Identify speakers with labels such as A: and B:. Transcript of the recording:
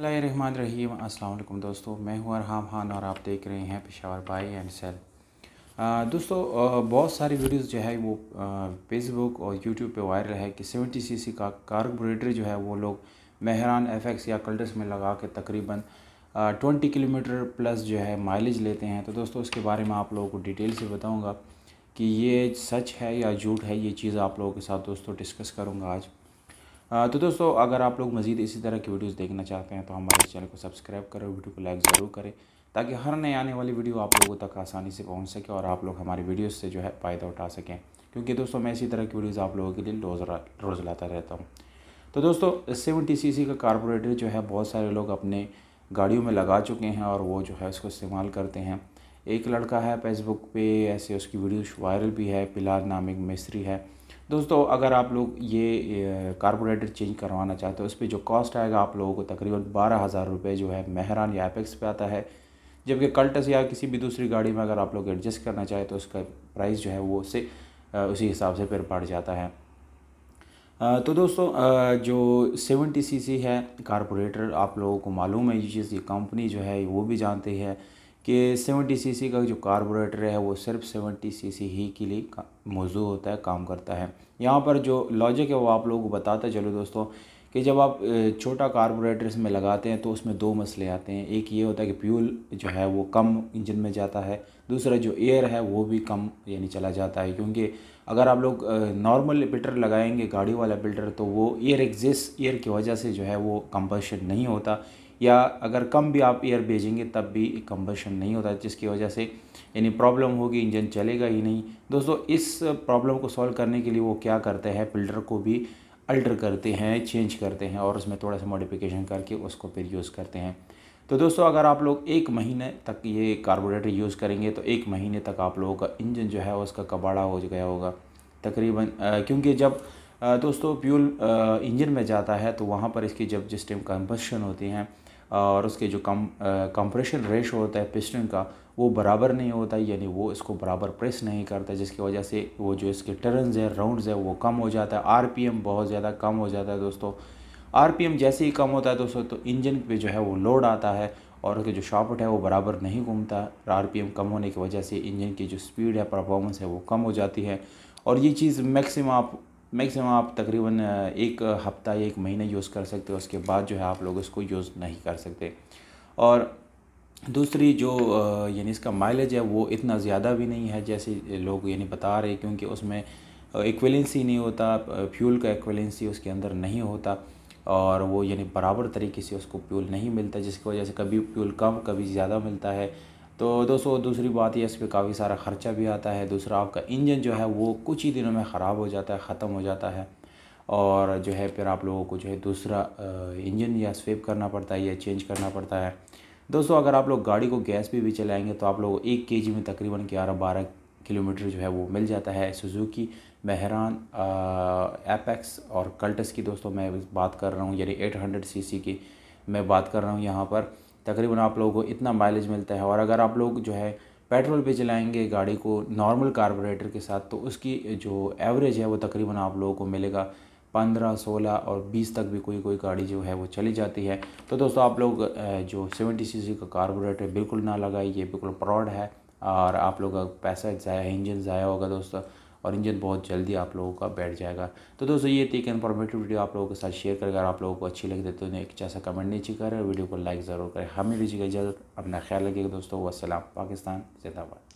A: रहीम अस्सलाम वालेकुम दोस्तों, मैं हूँ अरहाम खान और आप देख रहे हैं पेशावर बाई एंड सेल। दोस्तों बहुत सारी वीडियोस जो है वो फेसबुक और यूट्यूब पे वायरल है कि 70 सीसी का कार्बोरेटर जो है वो लोग महरान एफएक्स या कल्टस में लगा के तकरीबन ट्वेंटी किलोमीटर प्लस जो है माइलेज लेते हैं। तो दोस्तों, इसके बारे में आप लोगों को डिटेल से बताऊँगा कि ये सच है या झूठ है, ये चीज़ आप लोगों के साथ दोस्तों डिस्कस करूँगा आज। तो दोस्तों, अगर आप लोग मज़ीद इसी तरह की वीडियोस देखना चाहते हैं तो हमारे चैनल को सब्सक्राइब करें वीडियो को लाइक ज़रूर करें, ताकि हर नए आने वाली वीडियो आप लोगों तक आसानी से पहुँच सके और आप लोग हमारी वीडियोस से जो है फ़ायदा उठा सकें। क्योंकि दोस्तों, मैं इसी तरह की वीडियोज़ आप लोगों के लिए रोज़ रोज़ लाता रहता हूँ। तो दोस्तों सेवेंटी सी का कार्बोरेटर जो है, बहुत सारे लोग अपने गाड़ियों में लगा चुके हैं और वो जो है उसको इस्तेमाल करते हैं। एक लड़का है फेसबुक पे, ऐसे उसकी वीडियो वायरल भी है पिलार नाम एक मिस्त्री है। दोस्तों, अगर आप लोग ये कार्बोरेटर चेंज करवाना चाहते हो उस पर जो कॉस्ट आएगा आप लोगों को तकरीबन बारह हज़ार रुपये जो है महरान या एपेक्स पे आता है। जबकि कल्टस या किसी भी दूसरी गाड़ी में अगर आप लोग एडजस्ट करना चाहें तो उसका प्राइस जो है वो उससे उसी हिसाब से फिर बढ़ जाता है। तो दोस्तों जो सेवेंटी सी है कार्बोरेटर आप लोगों को मालूम है ये चीज़, ये कंपनी जो है वो भी जानती है। कि सेवेंटी सीसी का जो कार्बोरेटर है, वो सिर्फ़ सेवेंटी सीसी ही के लिए मौजू होता है, काम करता है। यहाँ पर जो लॉजिक है, वो आप लोगों को बताता चलो दोस्तों कि जब आप छोटा कार्बोरेटर इसमें लगाते हैं तो उसमें दो मसले आते हैं। एक ये होता है कि फ्यूल जो है, वो कम इंजन में जाता है। दूसरा जो एयर है, वो भी कम, यानी चला जाता है। क्योंकि अगर आप लोग नॉर्मल फ़िल्टर लगाएँगे, गाड़ी वाला फ़िल्टर तो वो एयर एग्जिस्ट एयर की वजह से जो है, वो कंपल्शन नहीं होता। या अगर कम भी आप एयर भेजेंगे, तब भी कंबशन नहीं होता, जिसकी वजह से यानी प्रॉब्लम होगी, इंजन चलेगा ही नहीं। दोस्तों, इस प्रॉब्लम को सॉल्व करने के लिए वो क्या करते हैं? फ़िल्टर को भी अल्टर करते हैं चेंज करते हैं और उसमें थोड़ा सा मॉडिफिकेशन करके उसको फिर यूज़ करते हैं। तो दोस्तों, अगर आप लोग एक महीने तक ये कार्बोरेटर यूज़ करेंगे तो एक महीने तक आप लोगों का इंजन जो है, उसका कबाड़ा हो गया होगा। तकरीबन क्योंकि जब दोस्तों फ्यूल इंजन में जाता है तो वहाँ पर इसकी जब जिस टाइम कंबशन होती हैं और उसके जो कम कंप्रेशन रेशो होता है पिस्टन का, वो बराबर नहीं होता, यानी वो इसको बराबर प्रेस नहीं करता, जिसकी वजह से वो जो इसके टर्न्स है राउंड्स है, वो कम हो जाता है। आरपीएम बहुत ज़्यादा कम हो जाता है दोस्तों। आरपीएम जैसे ही कम होता है दोस्तों तो इंजन पे जो है वो लोड आता है और उसके जो शॉपट है, वो बराबर नहीं घूमता। आरपीएम कम होने की वजह से इंजन की जो स्पीड है परफॉर्मेंस है, वो कम हो जाती है। और ये चीज़ मैक्सिमम आप मैक्सिमम आप तकरीबन एक हफ़्ता या एक महीना यूज़ कर सकते हो, उसके बाद जो है आप लोग इसको यूज़ नहीं कर सकते। और दूसरी जो यानी इसका माइलेज है, वो इतना ज़्यादा भी नहीं है, जैसे लोग यानी बता रहे क्योंकि उसमें एक्वेलेंसी नहीं होता फ्यूल का एक्वेलेंसी उसके अंदर नहीं होता और वो यानी बराबर तरीके से उसको फ्यूल नहीं मिलता, जिसकी वजह से कभी फ्यूल कम, कभी ज़्यादा मिलता है। तो दोस्तों, दूसरी बात यह इस पर काफ़ी सारा ख़र्चा भी आता है। दूसरा, आपका इंजन जो है, वो कुछ ही दिनों में ख़राब हो जाता है, ख़त्म हो जाता है। और जो है, फिर आप लोगों को जो है, दूसरा इंजन या स्वेप करना पड़ता है या चेंज करना पड़ता है। दोस्तों, अगर आप लोग गाड़ी को गैस पे भी चलाएँगे तो आप लोग एक के में तकरीबन ग्यारह बारह किलोमीटर जो है, वो मिल जाता है। सुजुकी, महरान एपेक्स और कल्टस की, दोस्तों, मैं बात कर रहा हूँ, यानी 800 सीसी की मैं बात कर रहा हूँ यहाँ पर। तकरीबन आप लोगों को इतना माइलेज मिलता है। और अगर आप लोग जो है पेट्रोल पे चलाएँगे, गाड़ी को नॉर्मल कार्बोरेटर के साथ तो उसकी जो एवरेज है वो तकरीबन आप लोगों को मिलेगा पंद्रह, सोलह और बीस तक भी कोई कोई गाड़ी जो है वो चली जाती है। तो दोस्तों, आप लोग जो सेवेंटी सी का कार्बोरेटर बिल्कुल ना लगाइए, बिल्कुल प्रॉड है। और आप लोग का पैसा ज़ाया इंजन ज़ाया होगा दोस्तों। और इंजन बहुत जल्दी आप लोगों का बैठ जाएगा। तो दोस्तों, ये थी एक इन्फॉर्मेटिव वीडियो आप लोगों के साथ शेयर कर अगर आप लोगों को अच्छी लगे तो एक जैसा कमेंट नीचे करें वीडियो को लाइक ज़रूर करें। हमें दीजिएगा इजाज़त, अपना ख्याल रखिएगा दोस्तों। वसलाम पाकिस्तान, जिंदाबाद।